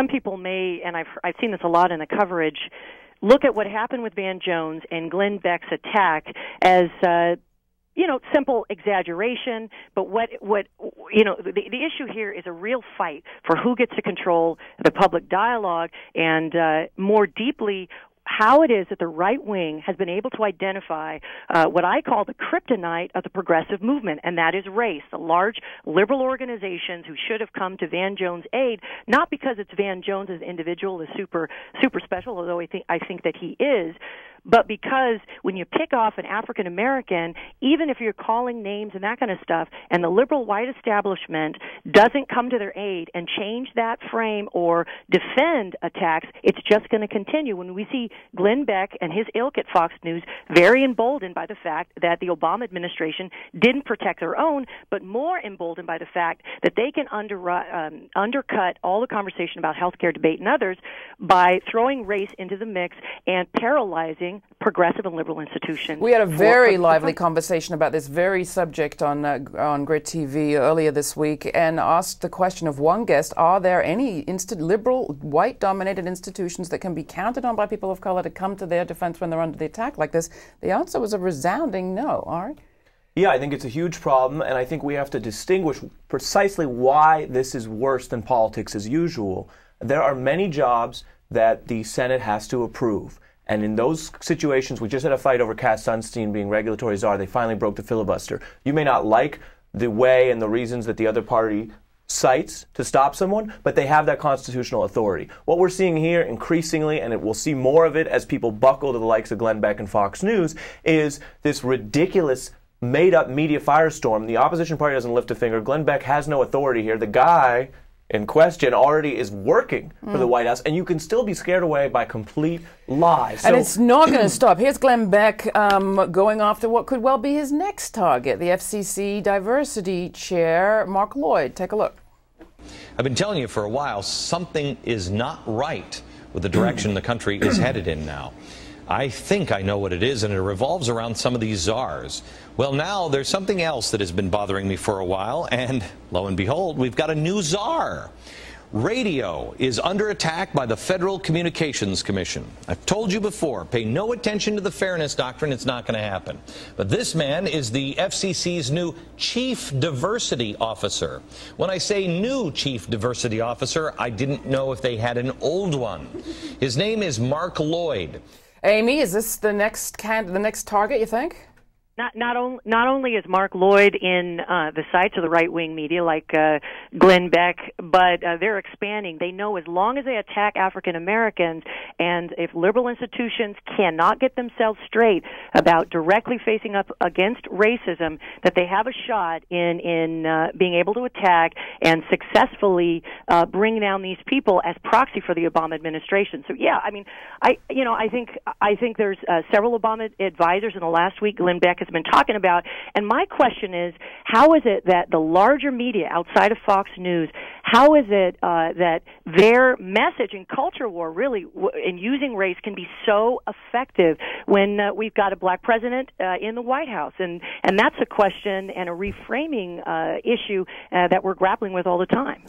some people may, and I've I've seen this a lot in the coverage, look at what happened with Van Jones and Glenn Beck's attack as. Uh, you know, simple exaggeration, but what what you know, the, the issue here is a real fight for who gets to control the public dialogue and uh, more deeply how it is that the right wing has been able to identify uh, what I call the kryptonite of the progressive movement, and that is race. The large liberal organizations who should have come to Van Jones' aid, not because it's Van Jones as individual is super super special, although I think I think that he is, but because when you pick off an African American, even if you're calling names and that kind of stuff, and the liberal white establishment doesn't come to their aid and change that frame or defend attacks, it's just going to continue. When we see Glenn Beck and his ilk at Fox News very emboldened by the fact that the Obama administration didn't protect their own, but more emboldened by the fact that they can under, um, undercut all the conversation about health care debate and others by throwing race into the mix and paralyzing progressive and liberal institutions. We had a very lively conversation about this very subject on uh, on Grit TV earlier this week, and asked the question of one guest: Are there any inst- liberal, white-dominated institutions that can be counted on by people of color to come to their defense when they're under the attack like this? The answer was a resounding no. Ari. Yeah, I think it's a huge problem, and I think we have to distinguish precisely why this is worse than politics as usual. There are many jobs that the Senate has to approve. And in those situations, we just had a fight over Cass Sunstein being regulatory czar. They finally broke the filibuster. You may not like the way and the reasons that the other party cites to stop someone, but they have that constitutional authority. What we're seeing here increasingly, and it, we'll see more of it as people buckle to the likes of Glenn Beck and Fox News, is this ridiculous made up media firestorm. The opposition party doesn't lift a finger. Glenn Beck has no authority here. The guy in question already is working mm. for the mm. White House, and you can still be scared away by complete lies. And so, it's not going to stop. Here's Glenn Beck um, going after what could well be his next target, the FCC diversity chair, Mark Lloyd. Take a look. I've been telling you for a while something is not right with the direction the country is headed in now. I think I know what it is, and it revolves around some of these czars. Well, now there's something else that has been bothering me for a while, and lo and behold, we've got a new czar. Radio is under attack by the Federal Communications Commission. I've told you before, pay no attention to the fairness doctrine, it's not going to happen. But this man is the FCC's new Chief Diversity Officer. When I say new Chief Diversity Officer, I didn't know if they had an old one. His name is Mark Lloyd. Aimee, is this the next can- the next target? You think? Not not, not only is Mark Lloyd in uh, the sights of the right wing media like uh, Glenn Beck, but uh, they're expanding. They know as long as they attack African Americans, and if liberal institutions cannot get themselves straight about directly facing up against racism, that they have a shot in in uh, being able to attack and successfully uh, bring down these people as proxy for the Obama administration. So yeah, I mean, I you know I think I think there's uh, several Obama advisors in the last week. Glenn Beck has been talking about. And my question is, how is it that the larger media outside of Fox News, how is it uh, that their message in culture war, really, w- in using race, can be so effective when uh, we've got a black president uh, in the White House? And and that's a question and a reframing uh, issue uh, that we're grappling with all the time.